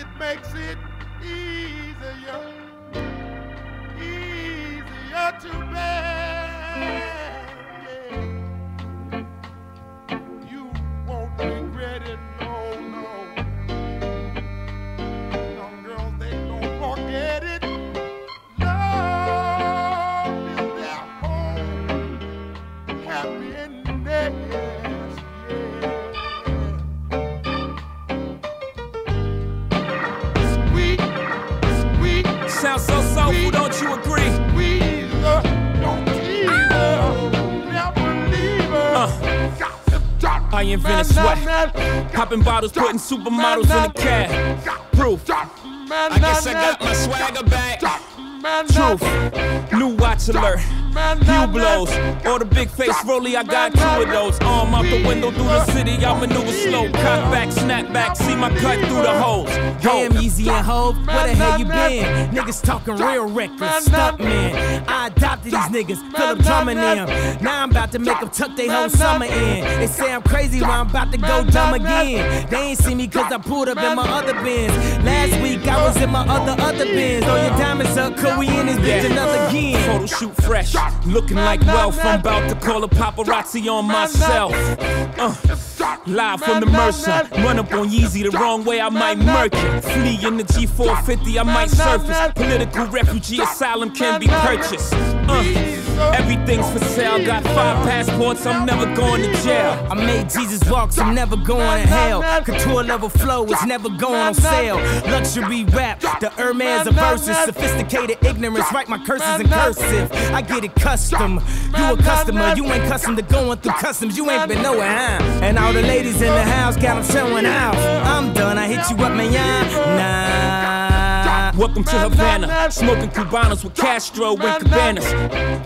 it makes it easier, easier to bear. Sounds so soulful, don't you agree? squeezer, don't never leave her. Got to talk, I invented sweat. Popping bottles, putting supermodels in a cab. Proof. I guess I got my swagger back. Truth. New watch alert. Hublots. Or the big face Rollie, I got two of those. Arm out the window through the city, I maneuver slow. Cock back, snap back, see my cut through the holes. Damn, Yeezy and Hov, where the hell you been? Niggas talking real reckless, stunt man. I adopted these niggas, Phillip Drummond them. Now I'm about to make them tuck their whole summer in. They say I'm crazy, but I'm about to go dumb again. They ain't see me cause I pulled up in my other Benz. Last week I was in my other, other Benz. Throw your diamonds up, cause we in this bitch another again. Photo shoot fresh, looking like wealth. I'm about to call a paparazzi on myself. Uh, live from the Mercer, run up on Yeezy the wrong way, I might murk it. Flee in the G450, I might surface. Political refugee asylum can be purchased. Uh, everything's for sale. Got five passports, I'm never going to jail. I made Jesus walk, so I'm never going to hell. Couture level flow is never going on sale. Luxury rap, the Hermes of verses. Sophisticated ignorance, write my curses in cursive. I get it custom. You a customer, you ain't custom to going through customs. You ain't been nowhere, huh? And all the ladies in the house got them showing out. I'm done, I hit you up, man. Nah. Welcome to Havana, smoking Cubanos with Castro and Cabanas.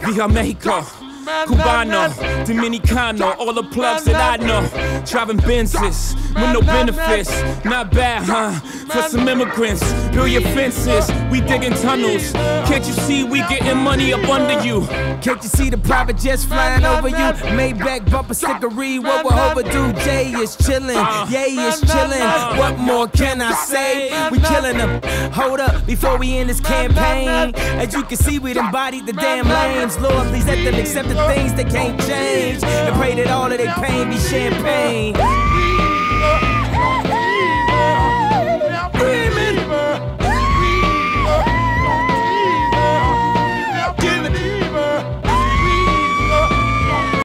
Via Mexico, Cubano, Dominicano, all the plugs that I know. Driving Benzes with no benefits, not bad, huh? For some immigrants, build your fences, we digging tunnels. Can't you see we getting money up under you? Can't you see the private jets flying over you? Maybach bumper stickery, what we're overdue. Jay is chillin', Yay is chillin'. What more can I say? We killin' them. Hold up, before we end this campaign. As you can see, we embodied the damn lames. Lord, please let them accept the things that can't change. And pray that all of their pain be champagne.